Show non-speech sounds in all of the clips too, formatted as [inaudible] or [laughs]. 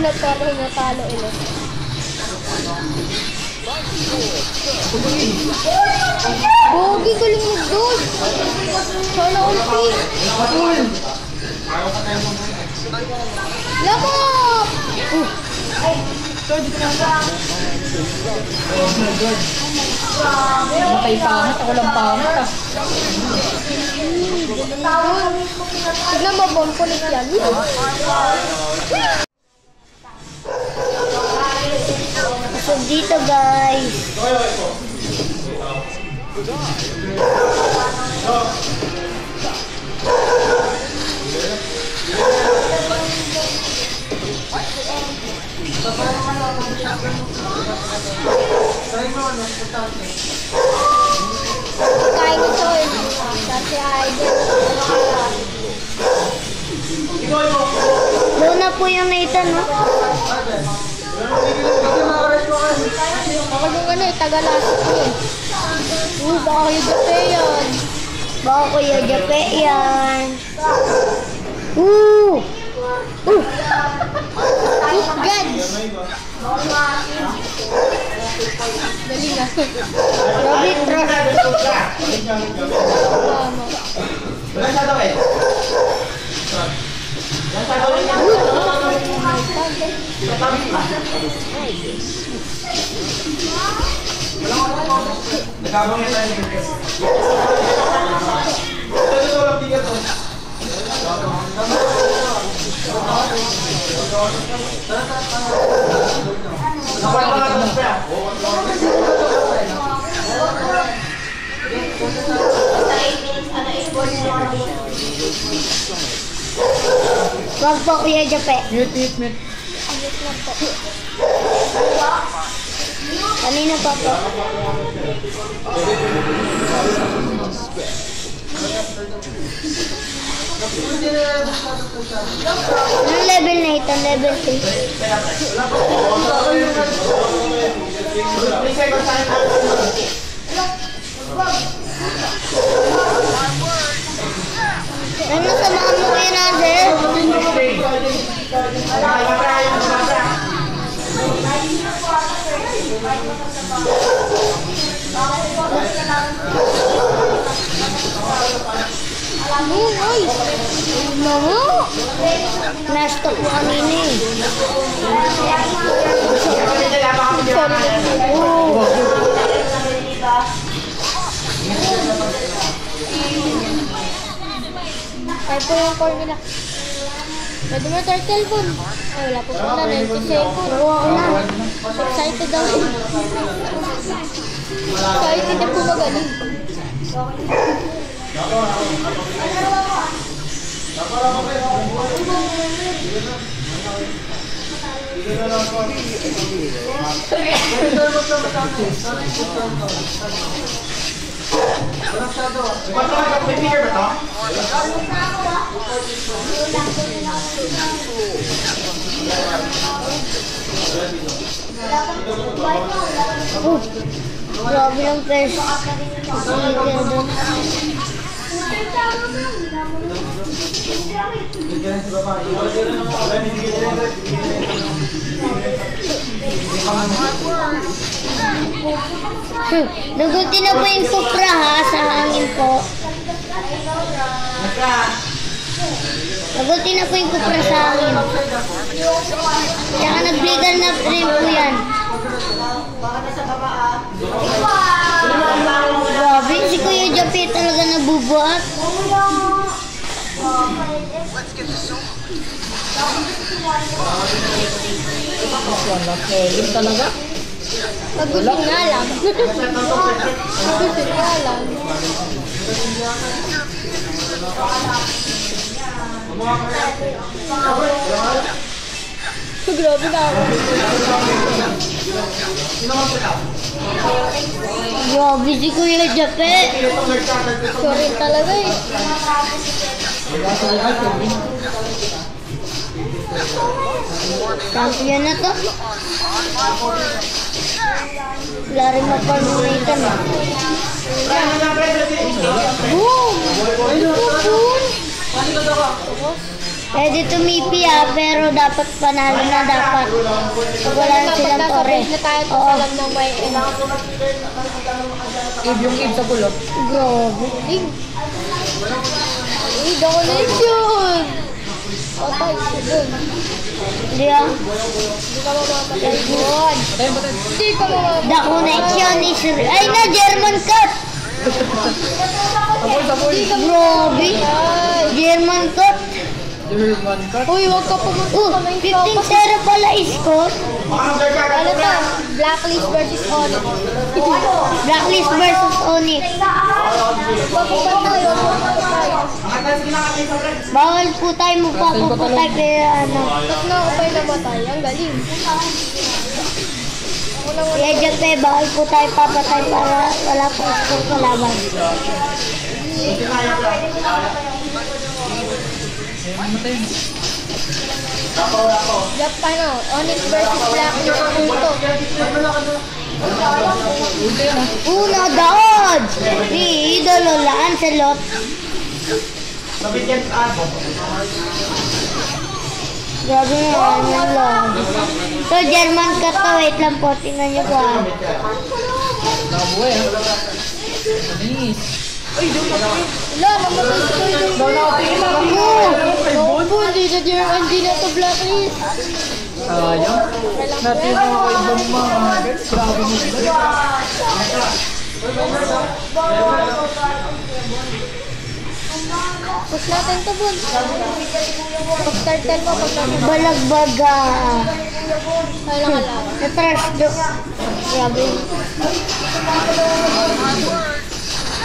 Pinagpapalo natalo ulit. Bogi, galing mo doon. Sana ulti. Labok! Matay pangit, ako lang pangit ah. Tignan mo, bomb kulit yan. Dito guys. Kain ito eh. Kasi idol. Doon na po yung Nathan, no? Ako yung ano eh, tagalasik ko eh. Uh, baka kayo gape yan. Baka kuya gape yan. Uh! Uh! Uh, Gads! Dali na. Grabe, trust. Tama. Wag po kuya gape. Mute, mute, mute. [laughs] Kanina pa po. Anong level na ito? Level 3. Ano sa mga mo kayo natin? Ayun, ay! Mga! Na-stop ko kanina eh. Ay po yung core nila. Pwede mo tayo cellphone. Ay, wala po pala. 90 seconds. Oo, na. Excited daw. Excited na po magaling. Oh, grabe yung press. Sige, doon. Hmm, Nagunti na po yung kupra ha, sa hangin po. Nagunti na po yung kupra sa hangin. Tsaka nag-legal na rin po yan. Grabe, si Kuya Japi talaga nabubuhat. Yun talaga. Pagusin nga lang. Pagusin nga lang. Grabe na ako. Grabe si Kuya Jape. Sorry talaga eh. Champion na to. Wala rin mapag-uwitan ah. Boom! Ano po, boom? Pwede tumipi ah, pero dapat panalo na dapat. Pag wala na silang nasa tore. base na tayo, tapos Oo. alam na may end. Ib yung ib sa gulot. Grabe. Ding. Uy, domination! Patay, dun. Hindi ah. Hindi ka mamamatay doon. Patay, patay. Hindi ka mamamatay. The connection is... Ay na, German cut! Sabol, sabol. Grabe. German cut. Uy, huwag ka pumunta Oh, sa may 15-0 pala score. Ano to? Blacklist versus Onyx. Blacklist versus Onyx. Tayo, tayo. Bawal po tayo magpapaputay pero ano. Ba't na ako pa'y namatay? Ang galing. Kaya dyan pe, bawal po tayo papatay para wala po score kalaban. Matay. Yap, ano, Onyx versus punto. Ulti yan ah. Una dodge! Ni idolo Lancelot. Grabe na yan, yung lord. So, German ka to. Wait lang po. Tingnan niyo po ah. Nakabuhay ah. Manis. Wala, namatay si Toy Toy. Nakatingin lang. No, po, hindi na German, hindi na to Blacklist. Sayang. Natin mo ako ibang mga. Grabe mo sila. Push natin to, Bun. Pag-turtle mo, pag-turtle mo. Balagbaga. Kaya lang alam. Na-trash do. Grabe. Grabe.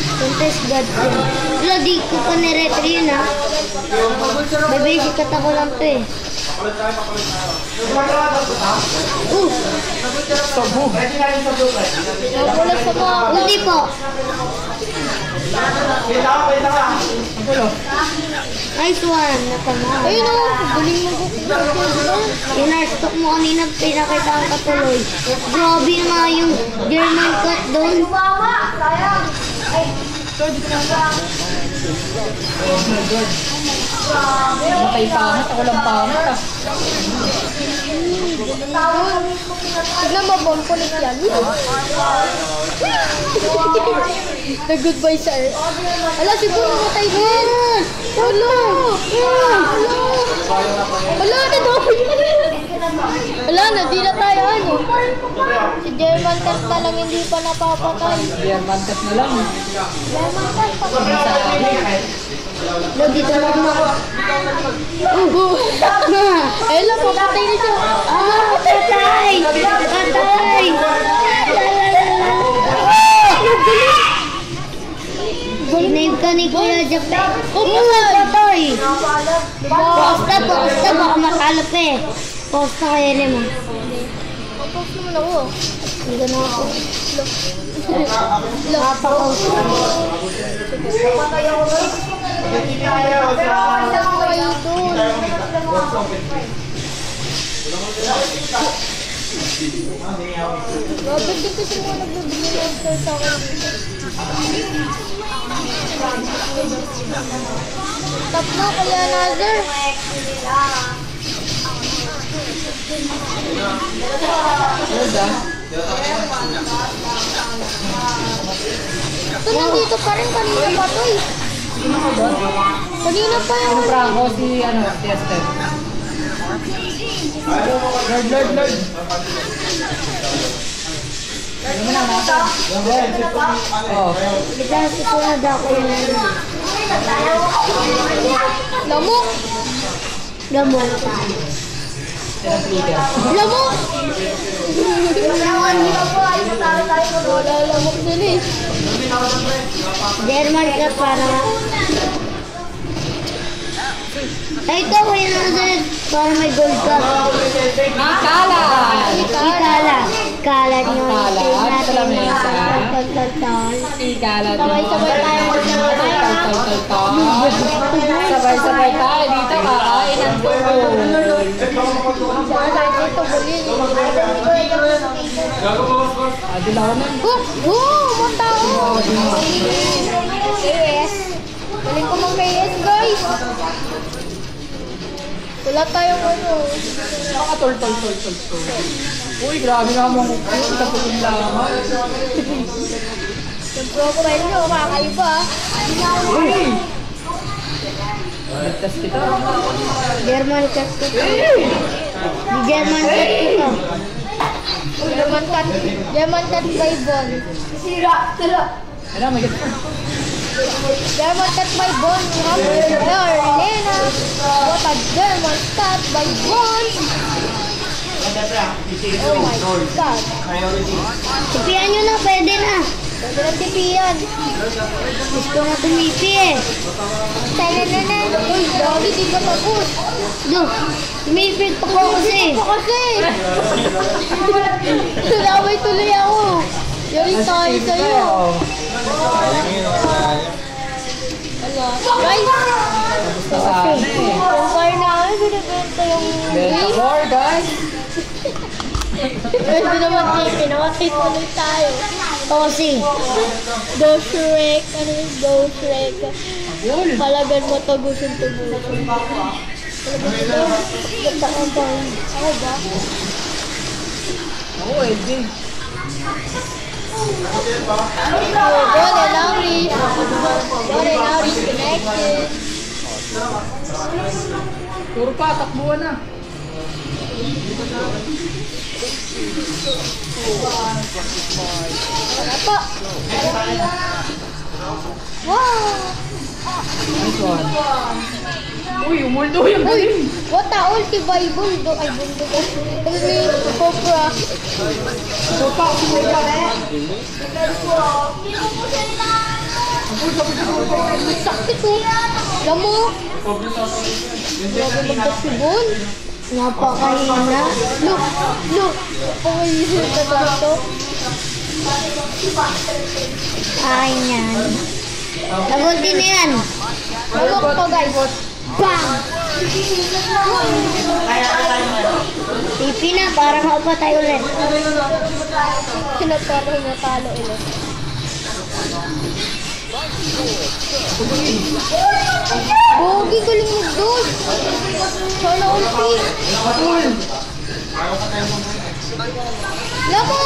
Contest God ko. Wala, di ko pa niretry yun ha. Babasic cut ako lang to eh. Uh, Sabog. Nagulat sa mga hindi po. Nice one. Natama. Ayun o, galing mo ko. Inarstock mo kanina, pinakita ang katuloy. Grabe nga yung German cut doon. Matay pangit. Ako lang pangit ah. Tignan mo, bomb kulit yan. [laughs] Nag-goodbye sa Earth. Ala, siguro matay din. Ala! Ala! Ala, na daw Ala, na, di na tayo ano. Si German Cat na lang hindi pa napapatay. German cut na lang. German Cat pa. Lo, dito lang ako. Ayun lang, papatay na siya. Ah, patay! Patay! Sinave ka ni Kuya Jape. Oh, patay! Posta, posta, baka matalo pa eh. Posta kaya rin mo. Post naman ako. Hindi na ako. Napaka-post. Ay, doon. Grabe din kasi mga nagbibigay ng star sa akin dito. Tap na kaya another. Good ah. Ito nandito pa rin kanina pa to eh. Kanina pa Ano yung Franco si ano? Si Esther. Lord, Lord, Lord. Ano na nasa? Oh. Bigla si Kuya Jape yun. lamok. Gamot. Tinaplikan. Lamok! Wala lamok din eh. German ka para. Ay, ito, Kuya Nazar. Para may gold ka. Kalat. Kalat, Tingnan sa lamesa. natin. Tal, tal, tal. Ikalat. Sabay-sabay tayo tal. Sabay-sabay tayo dito kakain ng tuhol. Dito, bulin. Adil ako nun. Oh, oh, matao. KS. Galing ko mag KS, guys. Wala tayong ano. Mga tol, tol, tol, tol, tol. Uy, grabe nga mong yun. Tapos yung laman. Yung profile nyo, kakaiba. Uy! Ligtas kita. German. Eh! Di German ko to. German cat. German cat by Bon. Ano, may ganda. German cat by Bon. Lena. What a German cat by Bon. Oh my God. Tipian nyo na, pwede na. Pwede na tipian. Gusto na tumipi eh. Tala na na. Uy, doggy, di ka tapos. No, tumipid pa ko kasi. Pa kasi. [laughs] Sinaway tuloy ako. Yari tayo. Ano? Guys, kung kaya namin, binibenta yung Benta more, guys. Pwede naman tayo, pinamatay tuloy tayo. Kasi, Go Shrek, ano yung Go Shrek? Palagan mo to, gusin to, gusin. Palagan mo to? Ako ba? Oo, Edwin. Go, Lenauris. Go, Lenauris, connected. Puro pa, takbuhan na. Ano po? Wow! Nice. Uy, umuldo yung Uy! What a ulti by Bulldog. Ay, Bulldog. Ano ni Cobra? So pa, sumupa. Sakit ko. Alam mo? Grabe magkasibon. Napakahina. Look! Look! Napakahina na dito. Ay, yan. Nabunti na yan. To, guys. Bang! Pipi na, para makapatay ulit. Sinatalo, natalo ulit. Bogi, galing mo doon. Sana ulti. Cool. Lako!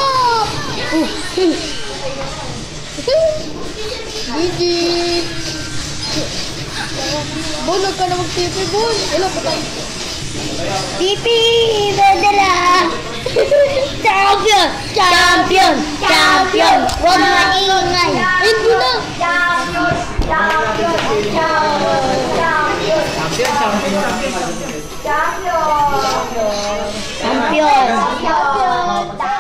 Bon, huwag ka na mag-tipi, Bon. Ilo, patay. Tipi, dadala. champion! Champion! Champion! Huwag maingay. Ayun mo na. Champion! Champion! Champion! Champion! Champion! Champion! Champion! Champion!